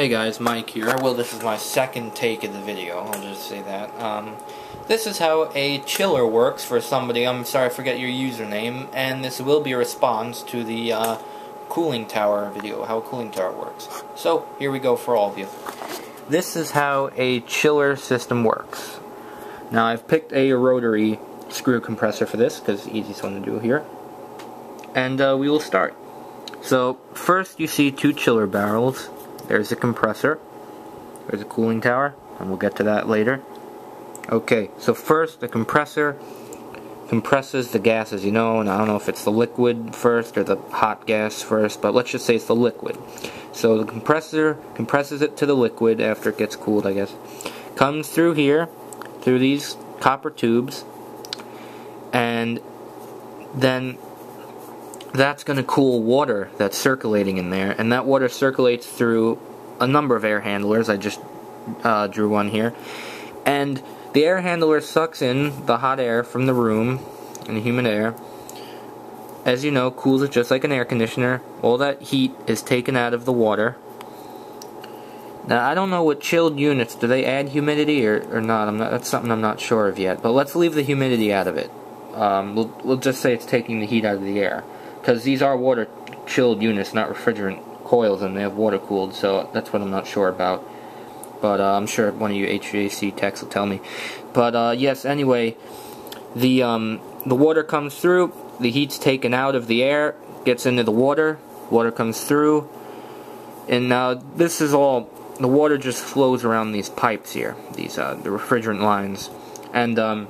Hey guys, Mike here. Well, this is my second take of the video, I'll just say that. Um, this is how a chiller works for somebody, I'm sorry I forget your username, and this will be a response to the uh, cooling tower video, how a cooling tower works. So, here we go for all of you. This is how a chiller system works. Now, I've picked a rotary screw compressor for this, because easiest one to do here. And uh, we will start. So, first you see two chiller barrels there's a compressor. There's a cooling tower, and we'll get to that later. Okay, so first the compressor compresses the gases, you know, and I don't know if it's the liquid first or the hot gas first, but let's just say it's the liquid. So the compressor compresses it to the liquid after it gets cooled, I guess. Comes through here, through these copper tubes, and then that's going to cool water that's circulating in there, and that water circulates through a number of air handlers. I just uh, drew one here. And the air handler sucks in the hot air from the room and the humid air. As you know, cools it just like an air conditioner. All that heat is taken out of the water. Now, I don't know what chilled units, do they add humidity or, or not? not? That's something I'm not sure of yet. But let's leave the humidity out of it. Um, we'll, we'll just say it's taking the heat out of the air because these are water chilled units, not refrigerant coils, and they have water cooled, so that's what I'm not sure about. But uh, I'm sure one of you HVAC techs will tell me. But uh, yes, anyway, the um, the water comes through, the heat's taken out of the air, gets into the water, water comes through, and now this is all the water just flows around these pipes here, these uh, the refrigerant lines, and um,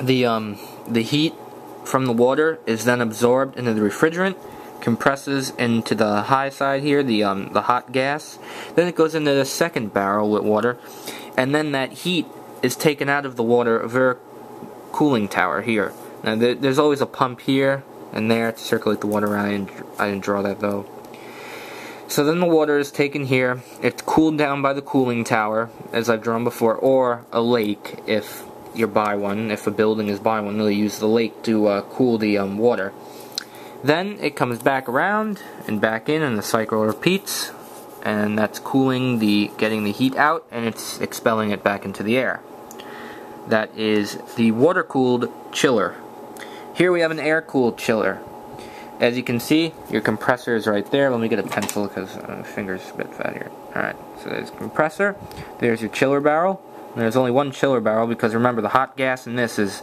the um, the heat from the water is then absorbed into the refrigerant, compresses into the high side here, the um, the hot gas. Then it goes into the second barrel with water, and then that heat is taken out of the water over a cooling tower here. Now there's always a pump here and there to circulate the water around. I didn't, I didn't draw that though. So then the water is taken here. It's cooled down by the cooling tower, as I've drawn before, or a lake if you're by one, if a building is by one, they'll use the lake to uh, cool the um, water. Then it comes back around and back in, and the cycle repeats, and that's cooling the, getting the heat out, and it's expelling it back into the air. That is the water-cooled chiller. Here we have an air-cooled chiller. As you can see, your compressor is right there. Let me get a pencil because uh, my finger's a bit fat here. Alright, so there's compressor. There's your chiller barrel. And there's only one chiller barrel because remember the hot gas in this is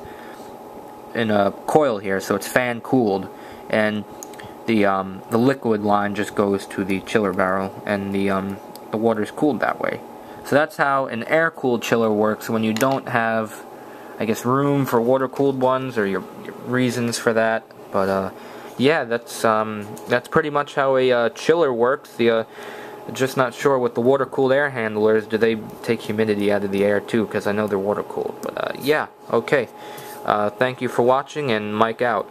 in a coil here, so it's fan cooled, and the um, the liquid line just goes to the chiller barrel, and the um, the water is cooled that way. So that's how an air cooled chiller works when you don't have, I guess, room for water cooled ones or your, your reasons for that. But uh, yeah, that's um, that's pretty much how a uh, chiller works. The uh, just not sure with the water cooled air handlers, do they take humidity out of the air too? Because I know they're water cooled. But uh, yeah, okay. Uh, thank you for watching, and Mike out.